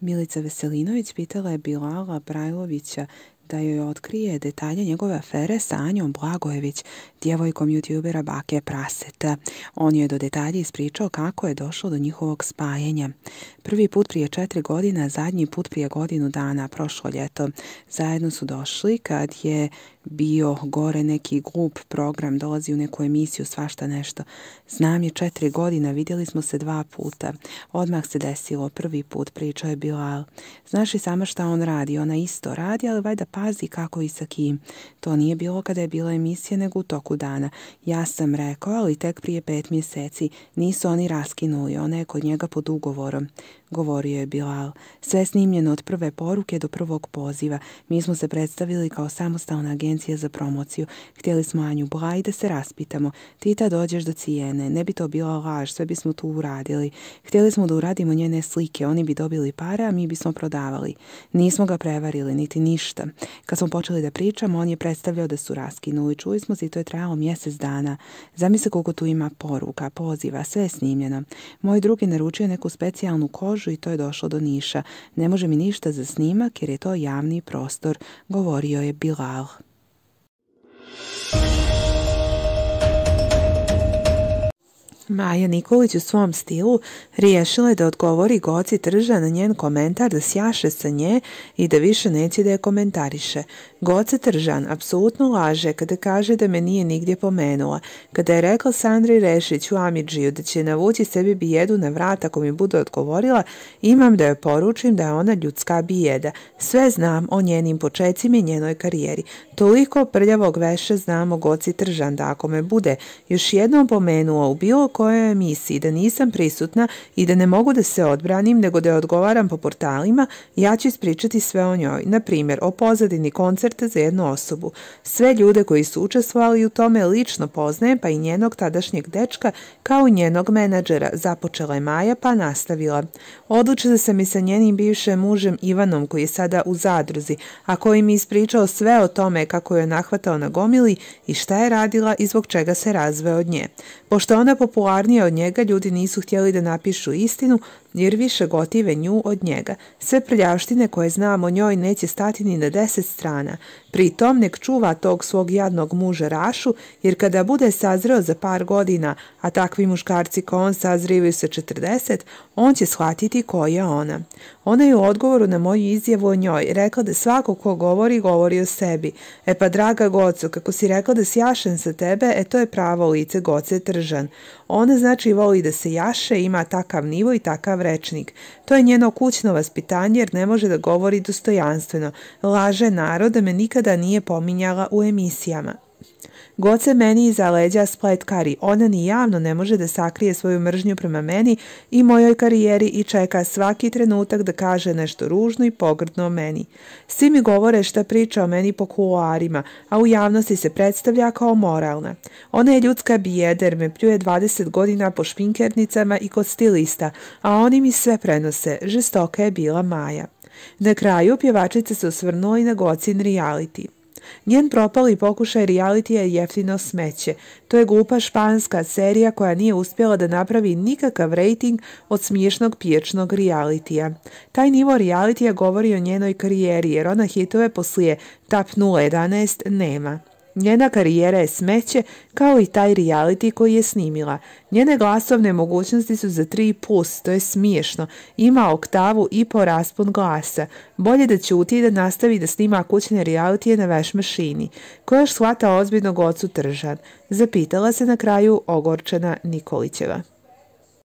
Milica Veselinović pitala je Bilala Brajlovića da joj otkrije detalje njegove afere sa Anjom Blagojević, djevojkom youtubera Bake Praseta. On je do detalja ispričao kako je došlo do njihovog spajenja. Prvi put prije četiri godina, zadnji put prije godinu dana, prošlo ljeto. Zajedno su došli kad je bio gore neki glup program, dolazi u neku emisiju, svašta nešto. Znam je četiri godina, vidjeli smo se dva puta. Odmah se desilo, prvi put pričao je Bilal. Znaš i sama šta on radi, ona isto radi, ali valjda pazi kako i sa kim. To nije bilo kada je bila emisija, nego u toku dana. Ja sam rekao, ali tek prije pet mjeseci. Nisu oni raskinuli, ona je kod njega pod ugovorom govorio je Bilal. Sve snimljeno od prve poruke do prvog poziva. Mi smo se predstavili kao samostalna agencija za promociju. Htjeli smo Anju Blaj da se raspitamo. Ti ta dođeš do cijene. Ne bi to bila laž, sve bismo tu uradili. Htjeli smo da uradimo njene slike. Oni bi dobili pare, a mi bismo prodavali. Nismo ga prevarili, niti ništa. Kad smo počeli da pričamo, on je predstavljao da su raskinuli. Čuli smo se i to je trajalo mjesec dana. Zamisli koliko tu ima poruka, poziva, sve je snimljeno. Moj drugi naručio neku specijalnu kožu i to je došlo do Niša. Ne može mi ništa za snimak jer je to javni prostor, govorio je Bilal. Maja Nikolić u svom stilu riješila je da odgovori Goci Trža na njen komentar da sjaše sa nje i da više neće da je komentariše. Goce Tržan apsolutno laže kada kaže da me nije nigdje pomenula. Kada je rekla Sandri Rešić u Amidžiju da će navući sebi bijedu na vrat ako mi bude odgovorila, imam da joj poručim da je ona ljudska bijeda. Sve znam o njenim počecima i njenoj karijeri. Toliko prljavog veša znam o Goci Tržan da ako me bude još jednom pomenula u bilo kojoj emisiji da nisam prisutna i da ne mogu da se odbranim nego da je odgovaram po portalima, ja ću ispričati sve o njoj. Na primjer, o pozadini koncerta za jednu osobu. Sve ljude koji su učestvovali u tome lično poznajem, pa i njenog tadašnjeg dečka, kao i njenog menadžera. Započela je Maja, pa nastavila. Odlučila sam i sa njenim bivšem mužem Ivanom, koji je sada u zadruzi, a koji mi ispričao sve o tome kako je nahvatao na gomili i šta je radila i zbog čega se razveo od nje. Pošto ona popularnija od njega, ljudi nisu htjeli da napišu istinu, jer više gotive nju od njega. Sve prljavštine koje znam o njoj neće stati ni na deset strana. Pri tom nek čuva tog svog jadnog muža Rašu, jer kada bude sazreo za par godina, a takvi muškarci kao on sazrivaju se četrdeset, on će shvatiti ko je ona. Ona je u odgovoru na moju izjavu o njoj rekla da svako ko govori, govori o sebi. E pa draga Goco, kako si rekla da si jašen sa tebe, e to je pravo lice Goce Tržan. Ona znači voli da se jaše, ima takav nivo i takav rečnik. To je njeno kućno vaspitanje jer ne može da govori dostojanstveno. Laže narod da me nikada nije pominjala u emisijama. Goce meni iza leđa spletkari. Ona ni javno ne može da sakrije svoju mržnju prema meni i mojoj karijeri i čeka svaki trenutak da kaže nešto ružno i pogrdno o meni. Svi mi govore šta priča o meni po kuloarima, a u javnosti se predstavlja kao moralna. Ona je ljudska bijeder, me pljuje 20 godina po špinkernicama i kod stilista, a oni mi sve prenose. Žestoka je bila Maja. Na kraju pjevačica se osvrnula i na Gocin reality. Njen propali pokušaj reality je jeftino smeće. To je glupa španska serija koja nije uspjela da napravi nikakav rating od smiješnog piječnog realitija. Taj nivo realitija govori o njenoj karijeri jer ona hitove poslije Tap 011 nema. Njena karijera je smeće kao i taj reality koji je snimila. Njene glasovne mogućnosti su za 3+, plus, to je smiješno. Ima oktavu i po raspon glasa. Bolje da ćuti i da nastavi da snima kućne realitije na veš mašini. Ko još shvata ozbiljnog ocu Tržan? Zapitala se na kraju ogorčena Nikolićeva.